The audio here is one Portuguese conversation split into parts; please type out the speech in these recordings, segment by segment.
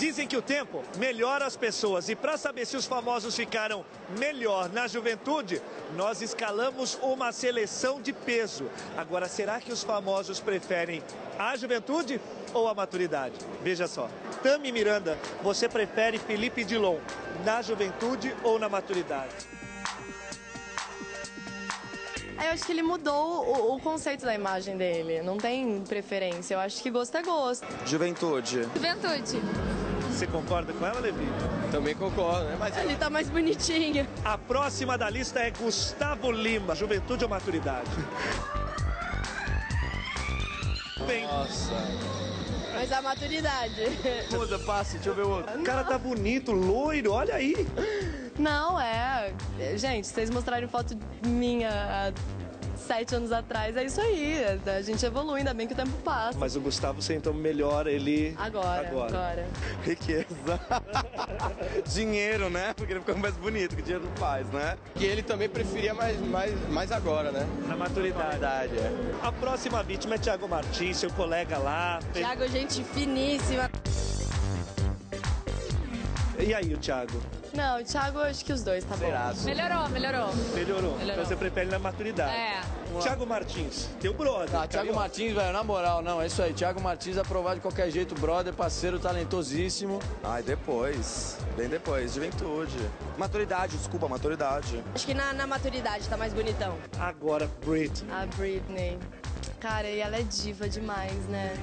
Dizem que o tempo melhora as pessoas e para saber se os famosos ficaram melhor na juventude, nós escalamos uma seleção de peso. Agora, será que os famosos preferem a juventude ou a maturidade? Veja só. Tami Miranda, você prefere Felipe Dilon na juventude ou na maturidade? Eu acho que ele mudou o, o conceito da imagem dele. Não tem preferência. Eu acho que gosto é gosto. Juventude. Juventude. Você concorda com ela, Levi? Também concordo, né? Mas Ele tá mais bonitinho. A próxima da lista é Gustavo Lima, juventude ou maturidade? Bem, Nossa. Mas a maturidade. Muda, passe, deixa eu ver o outro. o cara tá bonito, loiro, olha aí. Não, é. Gente, vocês mostrarem foto minha há sete anos atrás, é isso aí. A gente evolui, ainda bem que o tempo passa. Mas o Gustavo sentou melhor, ele... Agora, agora. Riqueza. dinheiro, né? Porque ele ficou mais bonito, que dinheiro não faz, né? Que ele também preferia mais, mais, mais agora, né? Na maturidade. É. A próxima vítima é Thiago Martins, seu colega lá. Thiago, gente finíssima. E aí, o Thiago? Não, o Thiago, acho que os dois, tá bom. Melhorou, melhorou. Melhorou. Melhorou. Então você prefere na maturidade. É. Thiago Martins, teu brother. Ah, Thiago carioca. Martins, velho, na moral, não, é isso aí. Thiago Martins aprovar de qualquer jeito, brother, parceiro, talentosíssimo. Ai, depois. Bem depois. Juventude. Maturidade, desculpa, maturidade. Acho que na, na maturidade tá mais bonitão. Agora, Britney. A Britney. Cara, e ela é diva demais, né?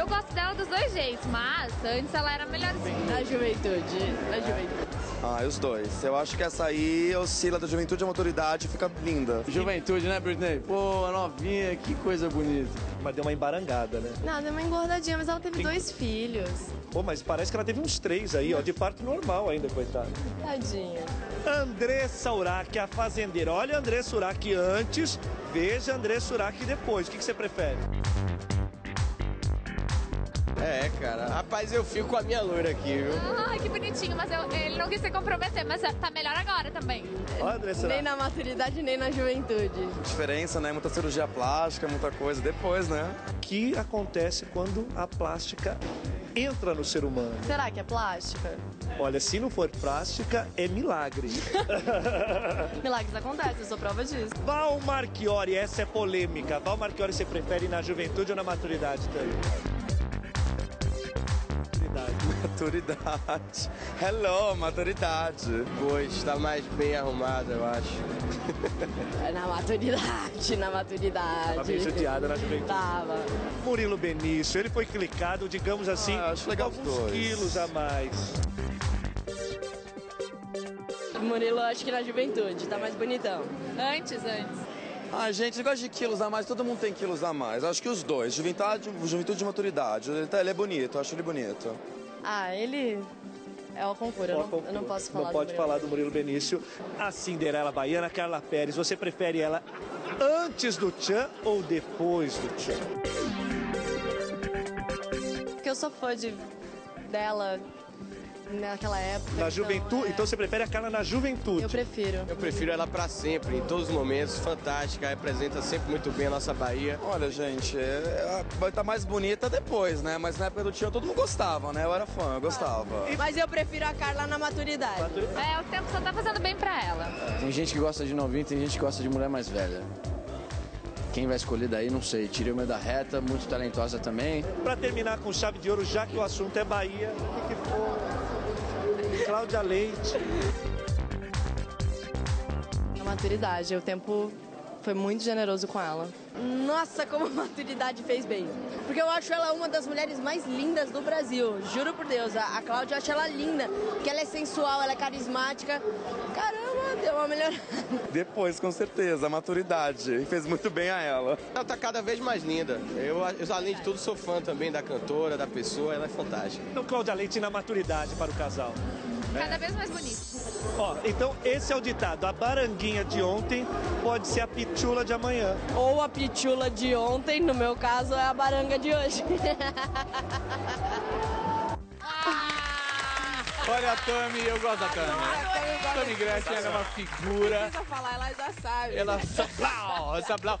Eu gosto dela dos dois jeitos, mas antes ela era melhorzinha. Na juventude, na juventude. Ah, os dois. Eu acho que essa aí oscila da juventude à maturidade e fica linda. Juventude, né, Britney? Pô, a novinha, que coisa bonita. Mas deu uma embarangada, né? Não, deu uma engordadinha, mas ela teve Sim. dois filhos. Pô, mas parece que ela teve uns três aí, ó, de parto normal ainda, coitada. Tadinha. Andressa Urach, a fazendeira. Olha a Andressa Urach antes, veja a Andressa Urach depois. O que, que você prefere? É, cara. Rapaz, eu fico com a minha loira aqui, viu? Ai, que bonitinho, mas eu- ele não quis se comprometer, mas tá melhor agora também. Olha Andressa Nem na maturidade, nem na juventude. Diferença, né? Muita cirurgia plástica, muita coisa. Depois, né? O que acontece quando a plástica entra no ser humano? Será que é plástica? Olha, se não for plástica, é milagre. Milagres acontecem, eu sou prova disso. Val Marchiori, essa é polêmica. Val Marchiori, você prefere na juventude ou na maturidade, Tânia? Maturidade. Hello, maturidade. Pois, tá mais bem arrumado, eu acho. É Na maturidade, na maturidade. Tava bem judiada na juventude. Tava. Murilo Benício, ele foi clicado, digamos assim, Ah, acho legal com os alguns dois. quilos a mais. Murilo, acho que na juventude, tá mais bonitão. Antes, antes. Ah, gente, negócio de quilos a mais, todo mundo tem quilos a mais. Acho que os dois, juventude, juventude e maturidade. Ele, tá- ele é bonito, eu acho ele bonito. Ah, ele é o concurso, eu, concurso. eu não posso falar Não do pode Murilo. falar do Murilo Benício. A Cinderela Baiana, Carla Pérez, você prefere ela antes do Tchan ou depois do Tchan? Porque eu sou fã de, dela naquela época. Na então, juventude? é. Então você prefere a Carla na juventude? Eu prefiro. Eu prefiro ela pra sempre, em todos os momentos, fantástica, representa sempre muito bem a nossa Bahia. Olha, gente, é- vai estar mais bonita depois, né? Mas na época do tio todo mundo gostava, né? Eu era fã, eu gostava. Mas eu prefiro a Carla na maturidade. É, o tempo só tá fazendo bem pra ela. Tem gente que gosta de novinho, tem gente que gosta de mulher mais velha. Quem vai escolher daí, não sei. Tirei o meio da reta, muito talentosa também. Pra terminar com chave de ouro, já que o assunto é Bahia, o que, que for? Cláudia Leite. Na maturidade, o tempo foi muito generoso com ela. Nossa, como a maturidade fez bem. Porque eu acho ela uma das mulheres mais lindas do Brasil. Juro por Deus, a a Cláudia eu acho ela linda. Porque ela é sensual, ela é carismática. Caramba, deu uma melhorada. Depois, com certeza, a maturidade. E fez muito bem a ela. Ela tá cada vez mais linda. Eu, eu, além de tudo, sou fã também da cantora, da pessoa, ela é fantástica. Então, Cláudia Leite na maturidade para o casal. Cada vez mais bonito. Ó, então esse é o ditado. A baranguinha de ontem pode ser a pitula de amanhã. Ou a pitula de ontem, no meu caso, é a baranga de hoje. Olha a Tami, eu gosto da Tami. Tami Gretchen, ela é uma figura. falar, ela já sabe. Ela sablau, sablau.